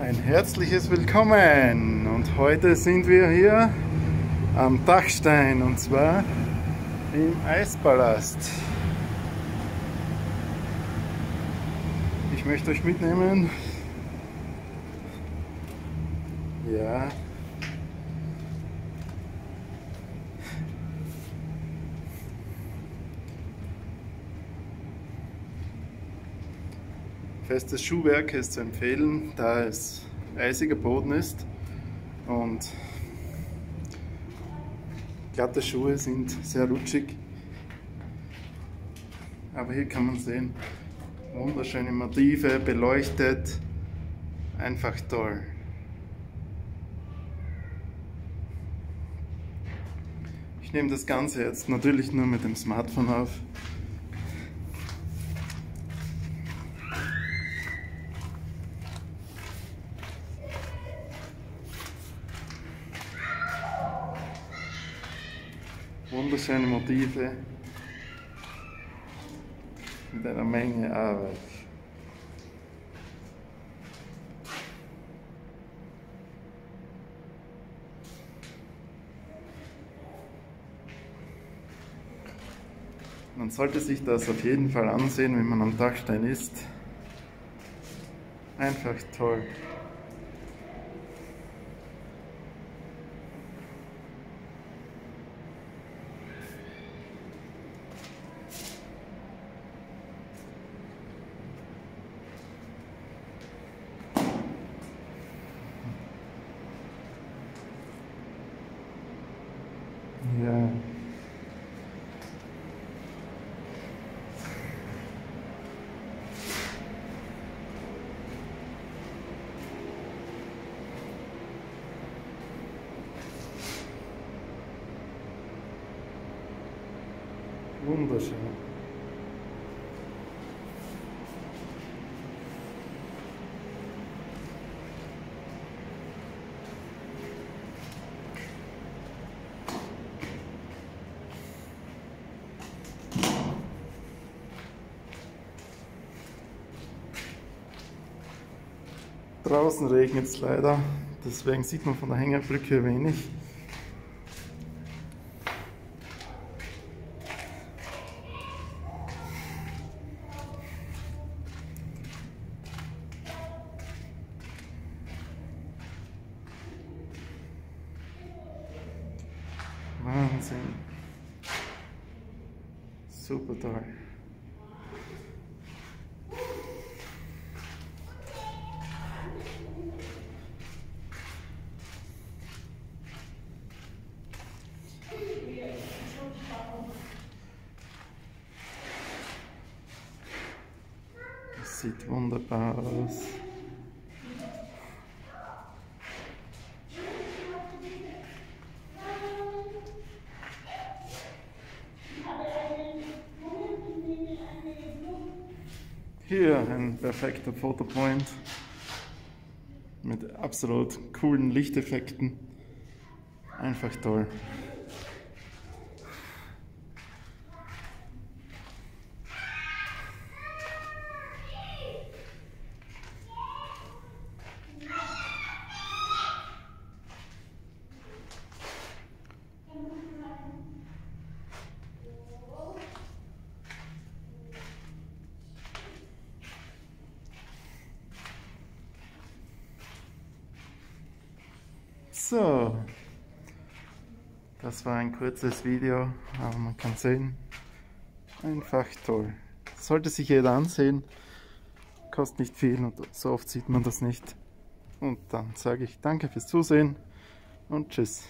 Ein herzliches Willkommen und heute sind wir hier am Dachstein und zwar im Eispalast. Ich möchte euch mitnehmen. Ja. Festes Schuhwerk ist zu empfehlen, da es eisiger Boden ist und glatte Schuhe sind sehr rutschig. Aber hier kann man sehen, wunderschöne Motive, beleuchtet, einfach toll. Ich nehme das Ganze jetzt natürlich nur mit dem Smartphone auf. Wunderschöne Motive mit einer Menge Arbeit. Man sollte sich das auf jeden Fall ansehen, wenn man am Dachstein ist. Einfach toll. Ja. Wunderschön. Draußen regnet es leider, deswegen sieht man von der Hängerbrücke wenig. Wahnsinn. Super toll. Das sieht wunderbar aus. Hier ein perfekter Fotopoint mit absolut coolen Lichteffekten. Einfach toll. So, das war ein kurzes Video, aber man kann sehen, einfach toll. Sollte sich jeder ansehen, kostet nicht viel und so oft sieht man das nicht. Und dann sage ich danke fürs Zusehen und tschüss.